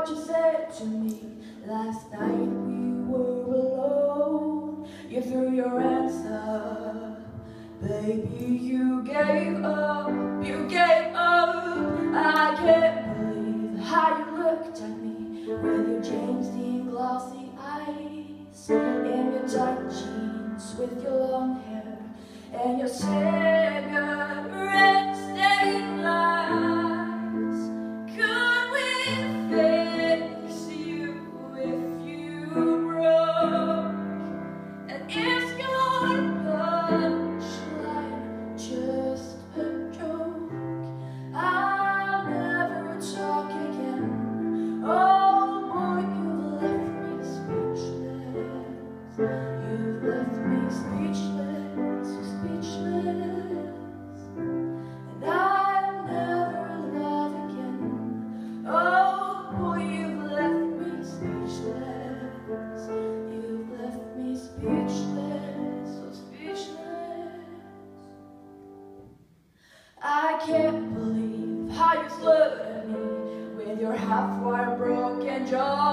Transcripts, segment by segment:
what you said to me last night. We were alone. You threw your answer. Baby, you gave up. You gave up. I can't believe how you looked at me with your James Dean glossy eyes in your tight jeans with your long hair and your cigarette You've left me speechless, speechless. And I'll never love again. Oh boy, you've left me speechless. You've left me speechless, so speechless. I can't believe how you at me with your half-wire broken jaw.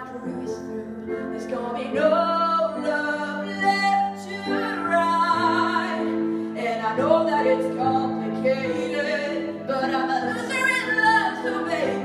After he's through, there's gonna be no love left to ride. And I know that it's complicated, but I'm a loser in love, so baby,